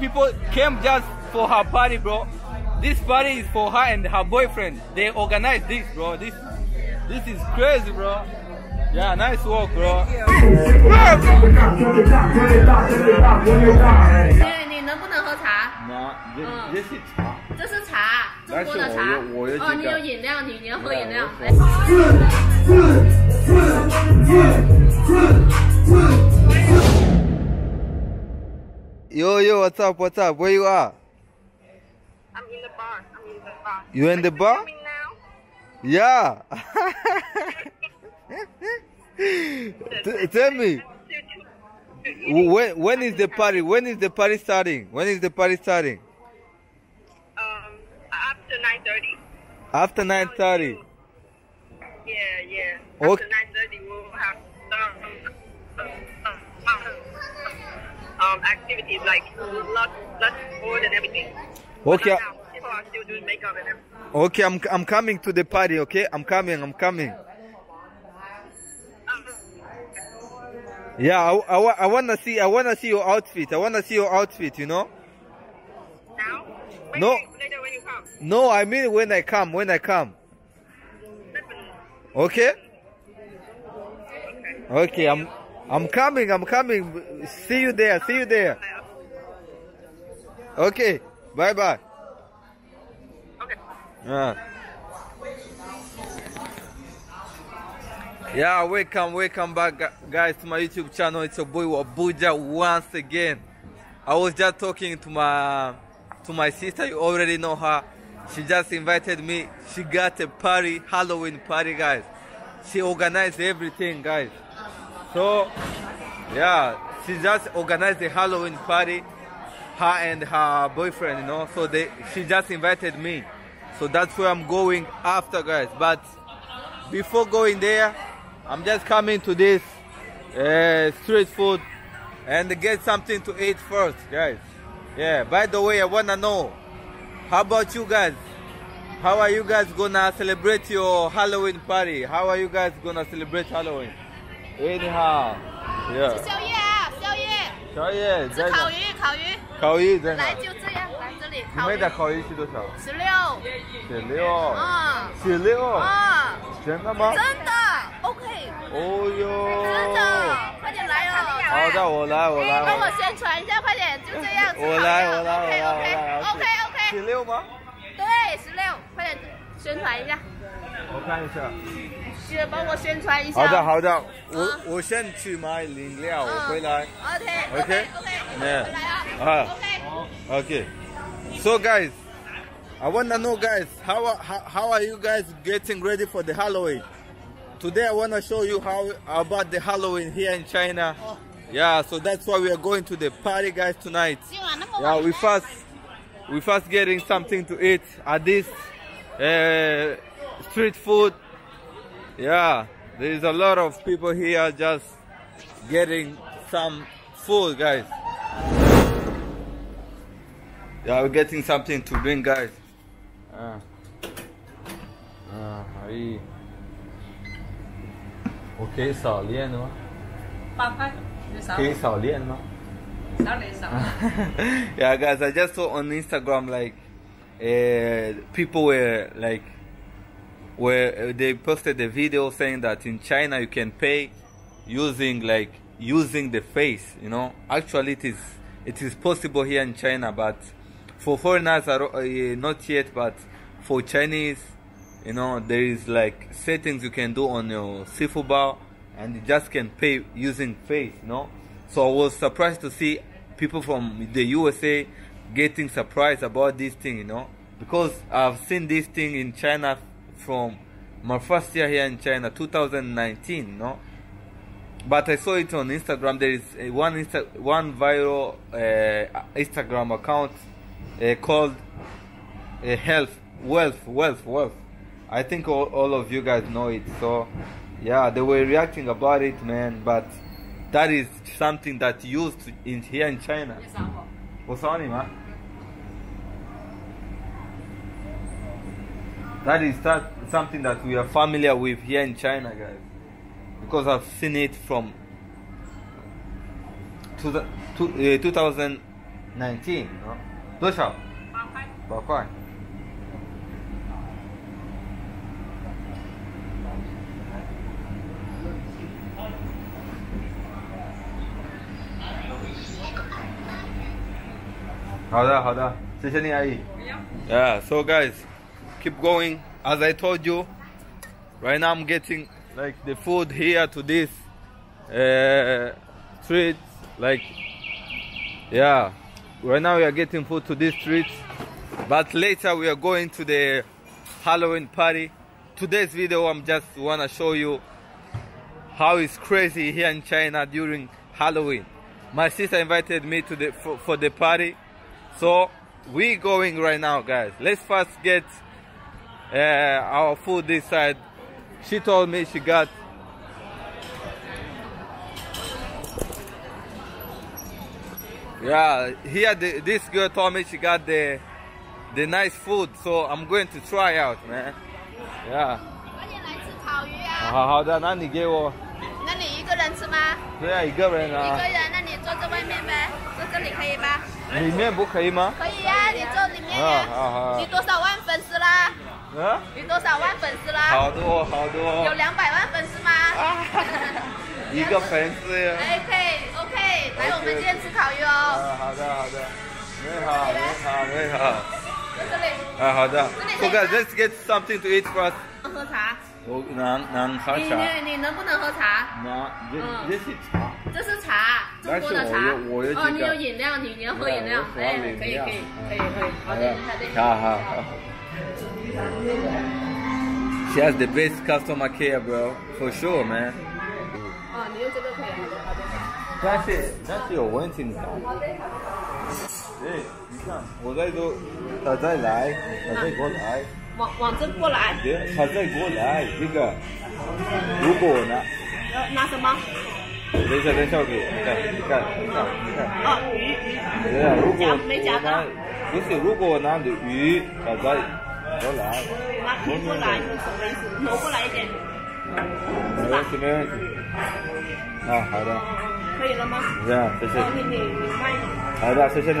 people came just for her party, bro. This party is for her and her boyfriend. They organized this, bro. This this is crazy, bro. Yeah, nice work, bro. 你你能不能喝茶？ No, this, 嗯 this is茶。这是茶，中国的茶。但是我有我有哦，这个你有饮料，你你要喝饮料。对来， Yo, yo, what's up, what's up? Where you are? I'm in the bar. I'm in the bar. You in the bar? Yeah. Tell me, when, when is the party? When is the party starting? When is the party starting? Um, after 9:30. After 9.30. Yeah, yeah. Okay. After 9:30, um, activities like lots, lots of food and everything. Okay, Not now. People are still doing makeup and everything. okay, I'm, I'm coming to the party, okay? I'm coming, I'm coming. Um, Yeah, I, I, I wanna see, I wanna see your outfit. I wanna see your outfit, you know? now? Maybe No. Later when you come. No, I mean when I come, when I come. Okay? Okay. Okay, I'm, I'm coming, I'm coming. See you there, see you there. Okay, bye bye. Okay. Uh. Yeah, welcome, welcome back, guys, to my YouTube channel. It's your boy Wabuja once again. I was just talking to my to my sister. You already know her. She just invited me. She got a party, Halloween party, guys. She organized everything, guys. So, yeah, she just organized a Halloween party. Her and her boyfriend, you know. So they, she just invited me. So that's where I'm going after, guys. But before going there, I'm just coming to this uh, street food and get something to eat first, guys. Yeah. By the way, I wanna know, how about you guys? How are you guys gonna celebrate your Halloween party? How are you guys gonna celebrate Halloween? Anyhow, yeah. 宵夜啊，宵夜，宵夜吃？烤鱼，烤鱼，烤鱼在哪来？就这样，来这里你烤鱼们，的烤鱼是多少？十六，十六。嗯十六？嗯，真的吗？真的，OK，哦哟。真的，快点来哦。好的，我来，我来，帮我。宣传一下，快点，就这样。我来，我来，我 OK 来，我 OK 来。OK 十六吗？对，十六，快点宣传一下，我看一下。去帮我宣传一下。好的，好的，我嗯我先去买饮料，我嗯回来。 OK OK OK OK， Yeah 回来啊。啊 OK。 Okay. So guys, I wanna know guys, how are- how, how are you guys getting ready for the Halloween? Today I wanna show you how about the Halloween here in China. Yeah, so that's why we are going to the party guys tonight. 今晚那么 Yeah, 晚 we first we first getting something to eat at this uh, street food. Yeah, there is a lot of people here just getting some food, guys. Yeah, we're getting something to drink, guys. Uh, uh, aí. Okay, sal? Papa, yeah, guys, I just saw on Instagram like uh, people were like where uh, they posted a video saying that in China you can pay using like using the face. You know, actually it is it is possible here in China, but for foreigners are uh, not yet. But for Chinese, you know, there is like settings you can do on your Zhifubao, and you just can pay using face. You know, so I was surprised to see people from the USA getting surprised about this thing. You know, because I've seen this thing in China from my first year here in China, 2019. You know. But I saw it on Instagram. There is a one Insta- one viral uh, Instagram account uh, called uh, Health Wealth Wealth Wealth. I think all, all of you guys know it. So yeah, they were reacting about it, man. But that is something that used in here in China. 你少我。我扫你吗 That is that something that we are familiar with here in China, guys, because I've seen it from two, two, uh, 2019. No? so guys keep going. As I told you, right now I'm getting like the food here to this uh, street. Like, yeah, right now we are getting food to this street, but later we are going to the Halloween party. Today's video, I'm just wanna show you how it's crazy here in China during Halloween. My sister invited me to the for, for the party, so we going right now, guys. Let's first get uh, our food this side. She told me she got. Yeah, here the, this girl told me she got the the nice food, so I'm going to try out, man. Yeah. 快点来吃烤鱼啊！好好的，那你给我，那你一个人吃吗？对啊，一个人一啊个，人，那你坐这外面呗，坐这里可以吧？里面不可以吗？可以呀、你坐里面呀、啊好好你多少万粉丝啦？ 啊，你多少万粉丝啦？好多好多有，两百万粉丝吗？啊 一个粉丝呀。哎，可以，OK，来我们今天吃烤鱼哦，啊，好的好的，你好你好你好，在这里。啊好的，So guys, let's get something to eat first. 喝茶，我能能喝你茶，你你能不能喝茶？能这是茶，这是茶，中国的茶。哦，你有饮料，你你要喝饮，料可以可以可以可以，好的，好的。好好好。She has the best customer care, bro, for sure, man. 哦，你用这个可以，好的好的。但是但是有问题，你看，哎，你看我在做，他再来，他再过来。往往这过来，对，他再过来，这个，如果呢？呃，拿什么？等一下，等一下，我给你看，你看，你看，你看。哦，鱼鱼。对啊，如果夹没夹我拿到？不是，如果我拿的鱼，他再 过来，拿鱼过来是什么意思？挪过来一点，没问题，没问题。啊，好的，可以了吗？这样，谢谢。哦，你你你慢一点。好的，谢谢你。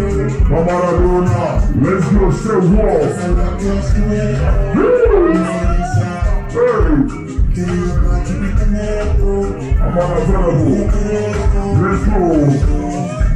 Maradona, let's go say walk. Hey, I'm unavailable. Let's go.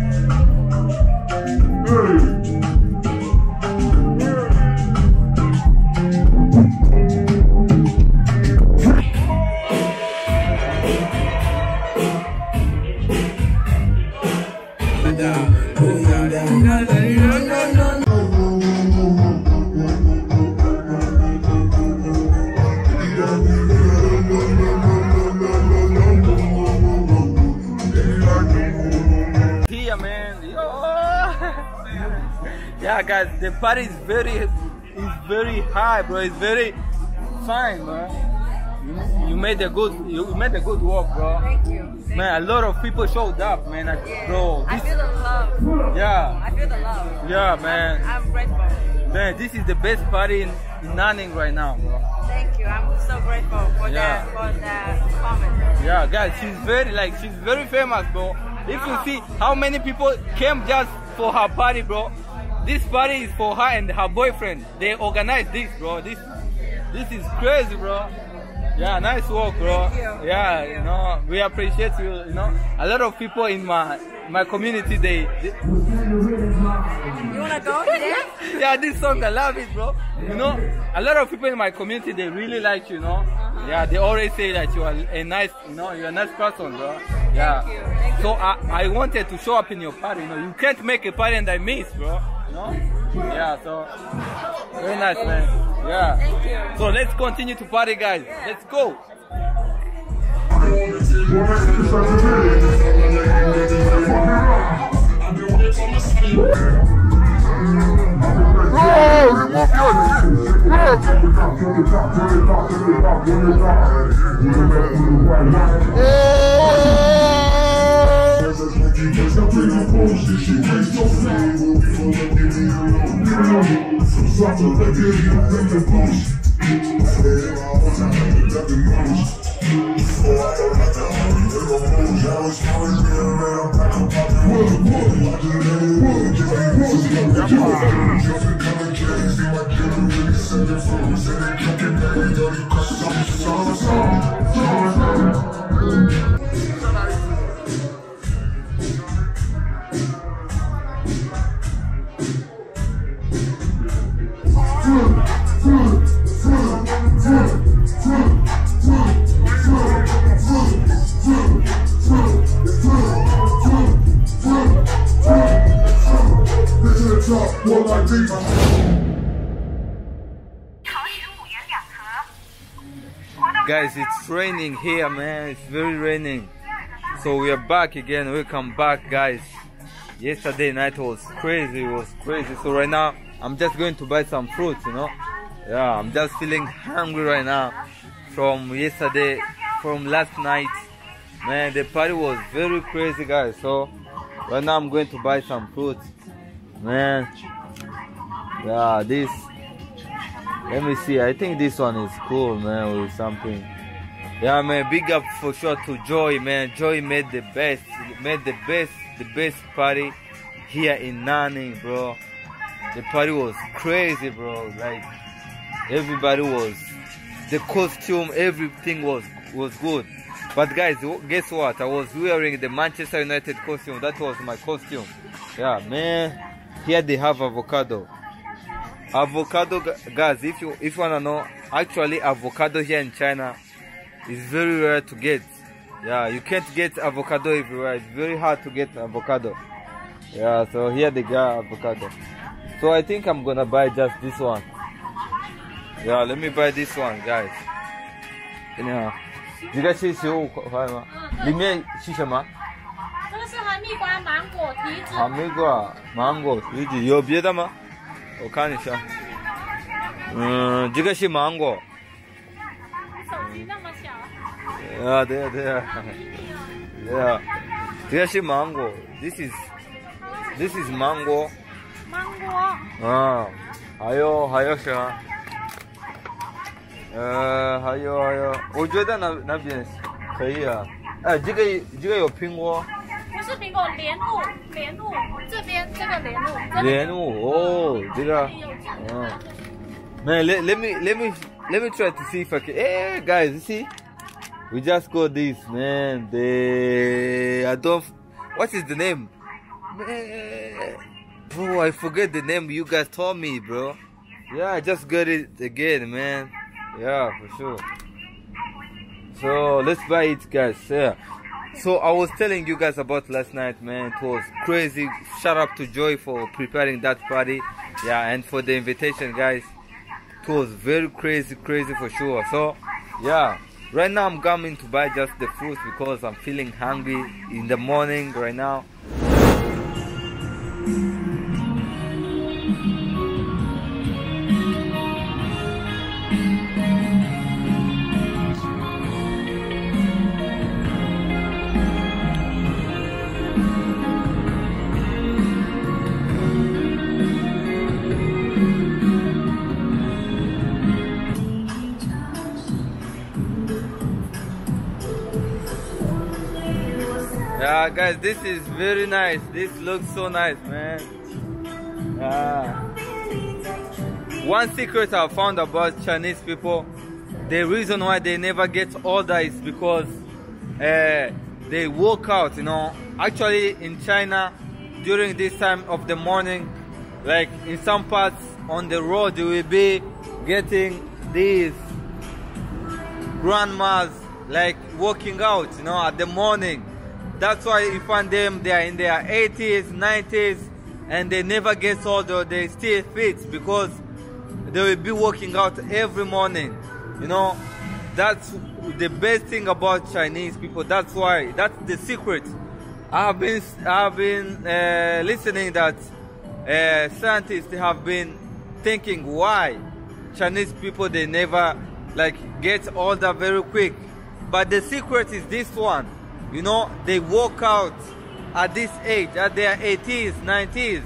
Yeah, guys, the party is very, is very high, bro. It's very fine, man. You, made a good, you made a good work, bro. Thank you. Man, a lot of people showed up, man. I, bro, I feel the love. yeah, I feel the love. yeah, man. I'm grateful. Man, this is the best party in, in Nanning right now, bro. Thank you. I'm so grateful for Yeah. that for that comment. Yeah, guys, she's very like she's very famous, bro. If you see how many people came just for her party, bro. This party is for her and her boyfriend. They organized this, bro. This this is crazy, bro. Yeah, nice work, bro. Thank you. Yeah, you. know, we appreciate you. You know, a lot of people in my my community they, they You wanna go there? yeah, this song I love it, bro. You know, a lot of people in my community they really like you, know. Uh-huh. Yeah, they always say that you are a nice, you know, you're a nice person, bro. Yeah. Thank you, thank. So I, I wanted to show up in your party. You know, you can't make a party and I miss, bro. Know? Yeah. So very nice, man. Yeah. Thank you. So let's continue to party, guys. Let's go ass, we'll be full give me to yeah, you I did that the most Before I heard like the homie, they gon' I was always being around, back up, I've been with the I just it with do see my really sending flows And can't get I'm Guys, it's raining here, man. It's very raining. So we are back again. Welcome back, guys. Yesterday night was crazy. It was crazy. So right now, I'm just going to buy some fruits, you know. Yeah, I'm just feeling hungry right now from yesterday, from last night. Man, the party was very crazy, guys. So right now, I'm going to buy some fruits. Man, yeah, this let me see. I think this one is cool, man, with something. Yeah, man. Big up for sure to Joy, man. Joy made the best, made the best, the best party here in Nanning, bro. The party was crazy, bro. Like everybody was, the costume, everything was was good. But guys, guess what? I was wearing the Manchester United costume. That was my costume. Yeah, man. Here they have avocado avocado guys if you if you wanna know actually avocado here in china is very rare to get yeah you can't get avocado everywhere it's very hard to get avocado yeah so here they got avocado so i think i'm gonna buy just this one yeah let me buy this one guys yeah 这个是食物块吗？里面是什么？这个是哈密瓜、芒果、提子。哈密瓜、芒果、橘子，有别的吗？我看一下。嗯，这个是芒果。手机那么小，啊，对呀对呀，对呀，这个是芒果。This is this is mango。 芒果。啊，还有还有啥？呃，还有还有，我觉得那那边可以啊。哎，这个这个有苹果，不是苹果，莲雾，莲雾，这边这个莲雾。莲雾哦，这个，嗯。Man, let, let me let me let me try to see if I can. Hey guys, you see, we just got this man. The I don't. What is the name? Man, bro, I forget the name you guys told me, bro. Yeah, I just got it again, man. Yeah, for sure. So let's buy it, guys. Yeah. So I was telling you guys about last night, man. It was crazy. Shout out to Joy for preparing that party. Yeah, and for the invitation, guys. It was very crazy, crazy for sure. So, yeah. Right now I'm coming to buy just the fruits because I'm feeling hungry in the morning right now. Guys, this is very nice. This looks so nice, man. Yeah. One secret I found about Chinese people, the reason why they never get older is because uh, they work out, you know. Actually, in China, during this time of the morning, like in some parts on the road you will be getting these grandmas like working out you know at the morning that's why you find them they are in their 80s 90s and they never get old or they still fit because they will be working out every morning you know? That's the best thing about chinese people. That's why that's the secret. I've been i've been uh, listening that uh, scientists have been thinking why chinese people they never like get older very quick. But the secret is this one you know they walk out at this age at their 80s 90s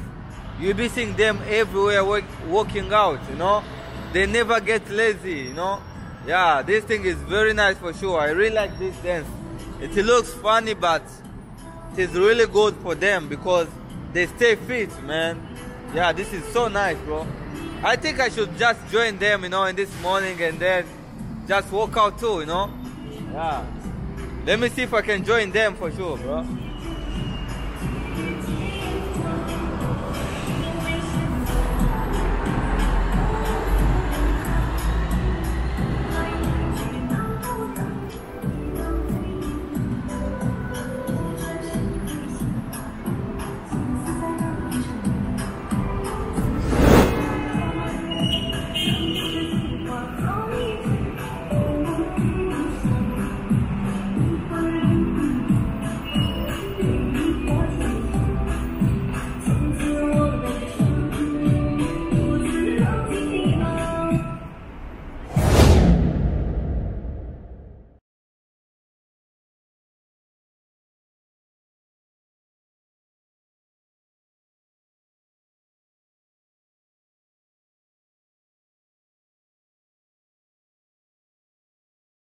you'll be seeing them everywhere work, working out you know. They never get lazy you know. Yeah this thing is very nice for sure. I really like this dance. It looks funny but it is really good for them because they stay fit man. Yeah this is so nice bro. I think i should just join them you know in this morning and then just walk out too you know. Yeah let me see if i can join them for sure bro